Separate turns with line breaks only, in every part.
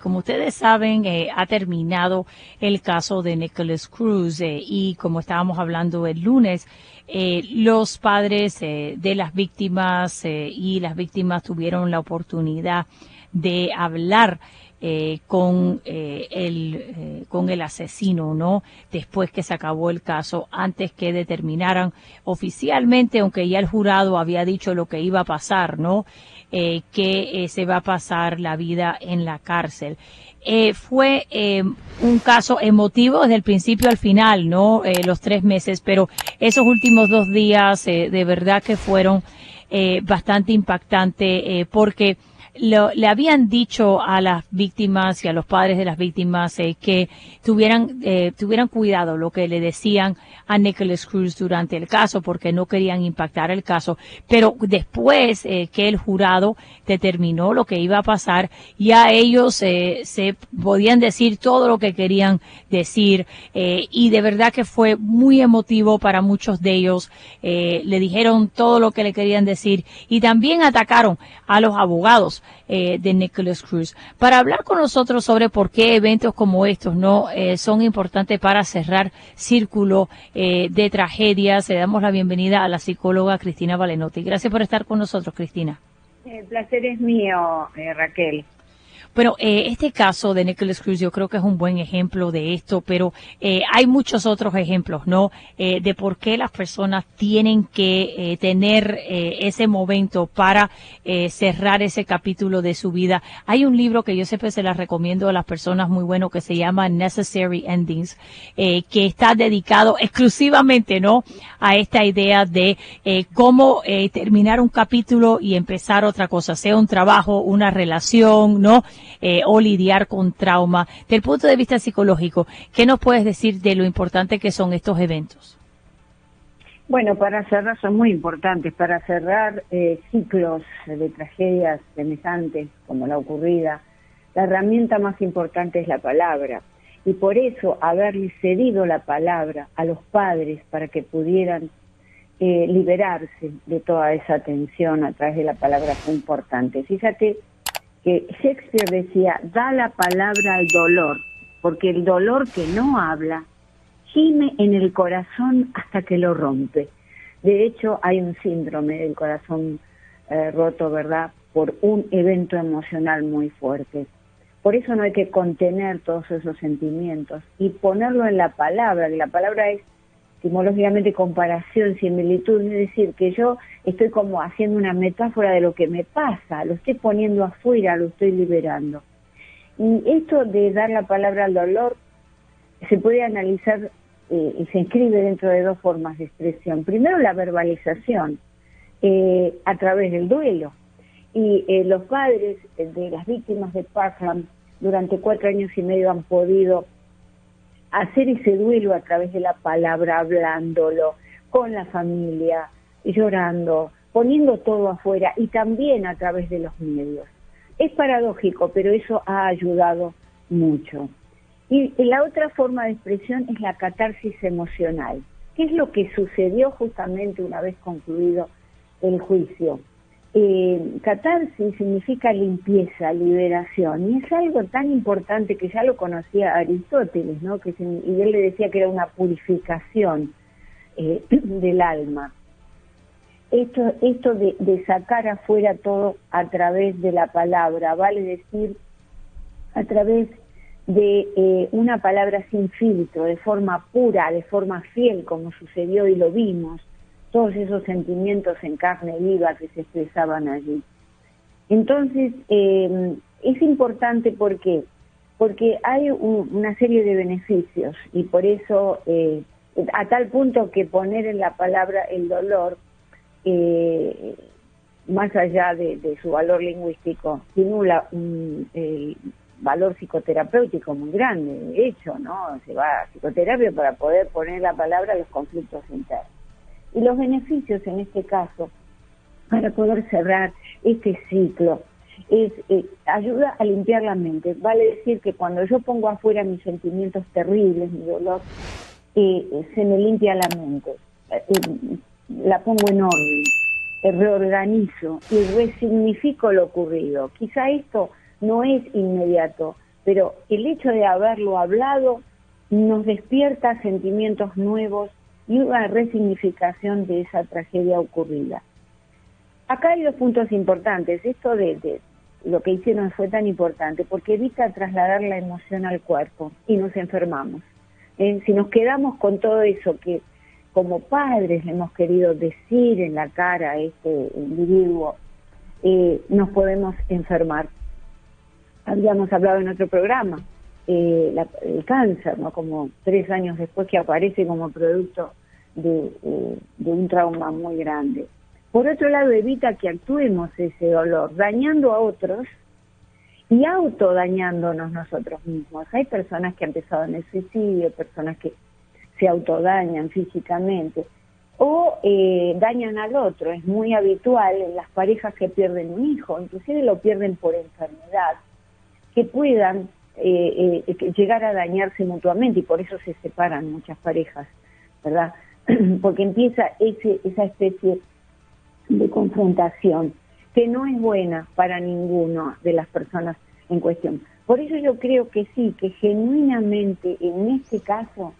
como ustedes saben, eh, ha terminado el caso de Nicholas Cruz eh, y como estábamos hablando el lunes, eh, los padres de las víctimas y las víctimas tuvieron la oportunidad de hablar eh, con eh, el eh, con el asesino, ¿no? Después que se acabó el caso, antes que determinaran oficialmente, aunque ya el jurado había dicho lo que iba a pasar, ¿no? que se va a pasar la vida en la cárcel. Fue un caso emotivo desde el principio al final, ¿no? los tres meses, pero esos últimos dos días de verdad que fueron bastante impactantes porque le habían dicho a las víctimas y a los padres de las víctimas eh, que tuvieran, eh, tuvieran cuidado lo que le decían a Nicholas Cruz durante el caso porque no querían impactar el caso. Pero después eh, que el jurado determinó lo que iba a pasar, ya ellos se podían decir todo lo que querían decir y de verdad que fue muy emotivo para muchos de ellos. le dijeron todo lo que le querían decir y también atacaron a los abogados eh, de Nicholas Cruz, para hablar con nosotros sobre por qué eventos como estos no eh, son importantes para cerrar círculo eh, de tragedias. Le damos la bienvenida a la psicóloga Cristina Valenotti. Gracias por estar con nosotros, Cristina.
El placer es mío, Raquel.
Bueno, eh, este caso de Nicholas Cruz yo creo que es un buen ejemplo de esto, pero eh, hay muchos otros ejemplos, ¿no? Eh, de por qué las personas tienen que tener ese momento para cerrar ese capítulo de su vida. Hay un libro que yo siempre se las recomiendo a las personas muy bueno que se llama Necessary Endings, que está dedicado exclusivamente, ¿no? A esta idea de cómo terminar un capítulo y empezar otra cosa, sea un trabajo, una relación, ¿no? Eh, o lidiar con trauma. Del punto de vista psicológico, ¿qué nos puedes decir de lo importante que son estos eventos?
Bueno, para cerrar son muy importantes, para cerrar eh, ciclos de tragedias semejantes como la ocurrida, la herramienta más importante es la palabra. Y por eso haberle cedido la palabra a los padres para que pudieran eh, liberarse de toda esa tensión a través de la palabra fue importante. Fíjate que Shakespeare decía, da la palabra al dolor, porque el dolor que no habla gime en el corazón hasta que lo rompe. De hecho, hay un síndrome del corazón eh, roto, ¿verdad? Por un evento emocional muy fuerte. Por eso no hay que contener todos esos sentimientos y ponerlo en la palabra, que la palabra es etimológicamente comparación, similitud, es decir, que yo estoy como haciendo una metáfora de lo que me pasa, lo estoy poniendo afuera, lo estoy liberando. Y esto de dar la palabra al dolor se puede analizar eh, y se inscribe dentro de dos formas de expresión. Primero la verbalización eh, a través del duelo. Y eh, los padres de las víctimas de Parkland durante cuatro años y medio han podido hacer ese duelo a través de la palabra, hablándolo con la familia, llorando, poniendo todo afuera y también a través de los medios. Es paradójico, pero eso ha ayudado mucho. Y la otra forma de expresión es la catarsis emocional. ¿Qué es lo que sucedió justamente una vez concluido el juicio? Eh, catarsis significa limpieza, liberación, y es algo tan importante que ya lo conocía Aristóteles, ¿no? Que y él le decía que era una purificación eh, del alma. Esto, esto de, sacar afuera todo a través de la palabra, vale decir, a través de eh, una palabra sin filtro, de forma pura, de forma fiel, como sucedió y lo vimos, todos esos sentimientos en carne viva que se expresaban allí. Entonces, eh, es importante porque porque hay una serie de beneficios y por eso, eh, a tal punto que poner en la palabra el dolor, eh, más allá de, su valor lingüístico, tiene un valor psicoterapéutico muy grande. De hecho, ¿no? Se va a psicoterapia para poder poner la palabra los conflictos internos. Y los beneficios en este caso, para poder cerrar este ciclo, es eh, ayuda a limpiar la mente. Vale decir que cuando yo pongo afuera mis sentimientos terribles, mi dolor, eh, se me limpia la mente. Eh, la pongo en orden, reorganizo y resignifico lo ocurrido. Quizá esto no es inmediato, pero el hecho de haberlo hablado nos despierta sentimientos nuevos y una resignificación de esa tragedia ocurrida. Acá hay dos puntos importantes. Esto de, lo que hicieron fue tan importante porque evita trasladar la emoción al cuerpo y nos enfermamos. Eh, si nos quedamos con todo eso que como padres le hemos querido decir en la cara a este individuo, eh, nos podemos enfermar. Habíamos hablado en otro programa, eh, el cáncer, ¿no? como tres años después que aparece como producto de, eh, de un trauma muy grande. Por otro lado, evita que actuemos ese dolor, dañando a otros y autodañándonos nosotros mismos. Hay personas que han empezado en el suicidio, personas que se autodañan físicamente o eh, dañan al otro. Es muy habitual en las parejas que pierden un hijo, inclusive lo pierden por enfermedad, que puedan eh, eh, llegar a dañarse mutuamente y por eso se separan muchas parejas, ¿verdad? Porque empieza ese, esa especie de confrontación que no es buena para ninguno de las personas en cuestión. Por eso yo creo que sí, que genuinamente en este caso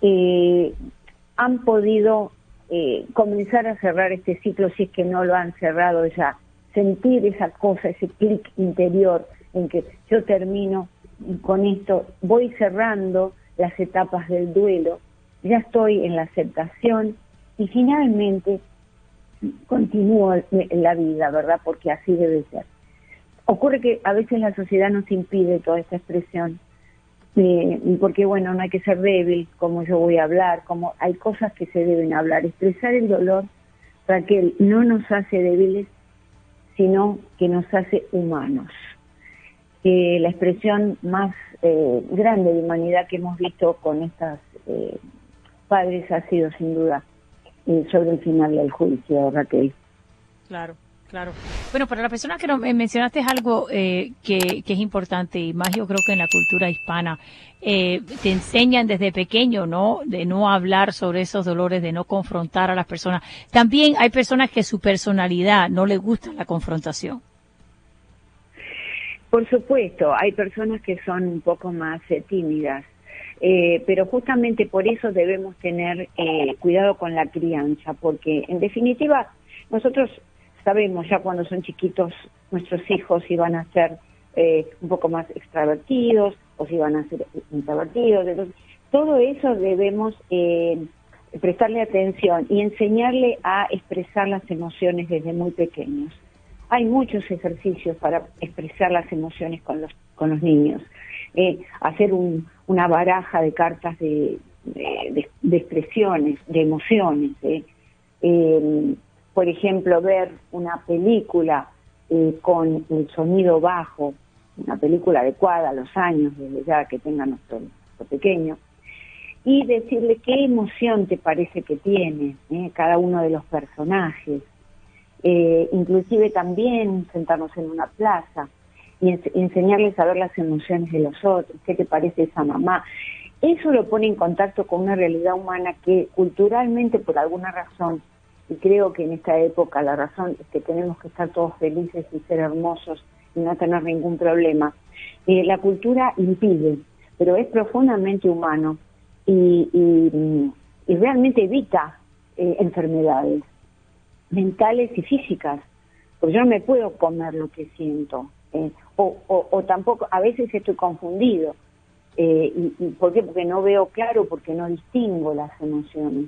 eh, han podido eh, comenzar a cerrar este ciclo si es que no lo han cerrado ya, sentir esa cosa, ese clic interior en que yo termino con esto, voy cerrando las etapas del duelo, ya estoy en la aceptación y finalmente continúo la vida, ¿verdad? Porque así debe ser. Ocurre que a veces la sociedad nos impide toda esta expresión eh, porque bueno, no hay que ser débil, como yo voy a hablar, como hay cosas que se deben hablar. Expresar el dolor, Raquel, no nos hace débiles, sino que nos hace humanos. Eh, la expresión más eh, grande de humanidad que hemos visto con estas eh, padres ha sido sin duda eh, sobre el final del juicio, Raquel.
Claro. Claro. Bueno, para la persona que mencionaste algo eh, que, es importante y más yo creo que en la cultura hispana eh, te enseñan desde pequeño, ¿no? De no hablar sobre esos dolores, de no confrontar a las personas. También hay personas que su personalidad no le gusta la confrontación.
Por supuesto, hay personas que son un poco más eh, tímidas, pero justamente por eso debemos tener cuidado con la crianza, porque en definitiva nosotros sabemos ya cuando son chiquitos nuestros hijos si van a ser eh, un poco más extravertidos o si van a ser introvertidos. Entonces, todo eso debemos eh, prestarle atención y enseñarle a expresar las emociones desde muy pequeños. Hay muchos ejercicios para expresar las emociones con los, con los niños. Eh, hacer un, una baraja de cartas de, expresiones, de emociones. Eh, por ejemplo, ver una película eh, con el sonido bajo, una película adecuada a los años, desde ya que tenga nuestro, pequeño, y decirle qué emoción te parece que tiene eh, cada uno de los personajes. Eh, inclusive también sentarnos en una plaza y enseñarles a ver las emociones de los otros, qué te parece esa mamá. Eso lo pone en contacto con una realidad humana que culturalmente, por alguna razón, y creo que en esta época la razón es que tenemos que estar todos felices y ser hermosos y no tener ningún problema. Eh, la cultura impide, pero es profundamente humano y, y, realmente evita eh, enfermedades mentales y físicas, porque yo no me puedo comer lo que siento, eh, o, tampoco, a veces estoy confundido. y, y, ¿Por qué? Porque no veo claro, porque no distingo las emociones.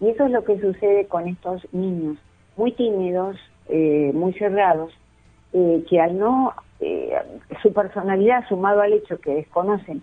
Y eso es lo que sucede con estos niños, muy tímidos, eh, muy cerrados, eh, que al no, eh, su personalidad sumado al hecho que desconocen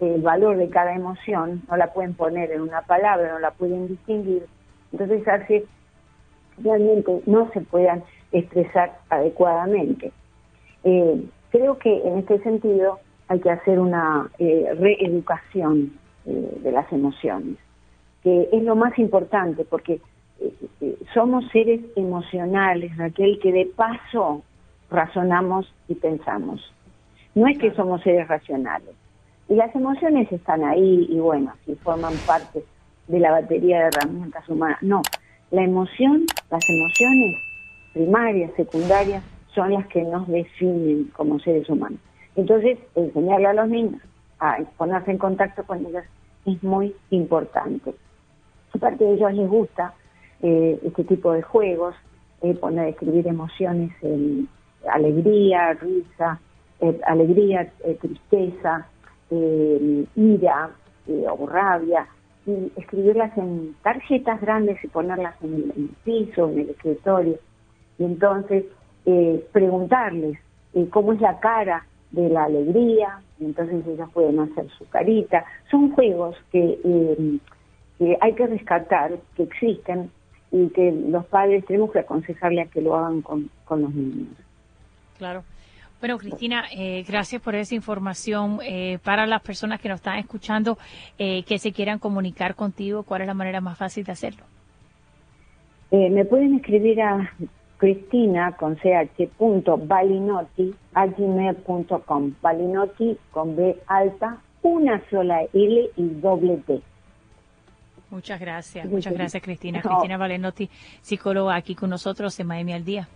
el valor de cada emoción, no la pueden poner en una palabra, no la pueden distinguir, entonces hace realmente no se puedan expresar adecuadamente. Creo que en este sentido hay que hacer una reeducación de las emociones que es lo más importante, porque eh, eh, somos seres emocionales, aquel que de paso razonamos y pensamos. No es que somos seres racionales. Y las emociones están ahí y bueno, si forman parte de la batería de herramientas humanas. No, la emoción, las emociones primarias, secundarias, son las que nos definen como seres humanos. Entonces, enseñarle a los niños a ponerse en contacto con ellos es muy importante. Aparte de ellos les gusta eh, este tipo de juegos, eh, poner, escribir emociones, en alegría, risa, eh, alegría, tristeza, ira o rabia, y escribirlas en tarjetas grandes y ponerlas en el, piso, en el escritorio. Y entonces preguntarles cómo es la cara de la alegría, y entonces ellos pueden hacer su carita. Son juegos que, que hay que rescatar, que existen y que los padres tenemos que aconsejarle a que lo hagan con, los niños.
Claro. Bueno, Cristina, eh, gracias por esa información. Eh, para las personas que nos están escuchando, eh, que se quieran comunicar contigo, ¿cuál es la manera más fácil de hacerlo?
me pueden escribir a cristina con ch punto balinotti a gmail.com balinotti con b alta una sola l y doble t
Muchas gracias, muchas gracias Cristina. Cristina Valenotti, psicóloga aquí con nosotros en Miami al Día.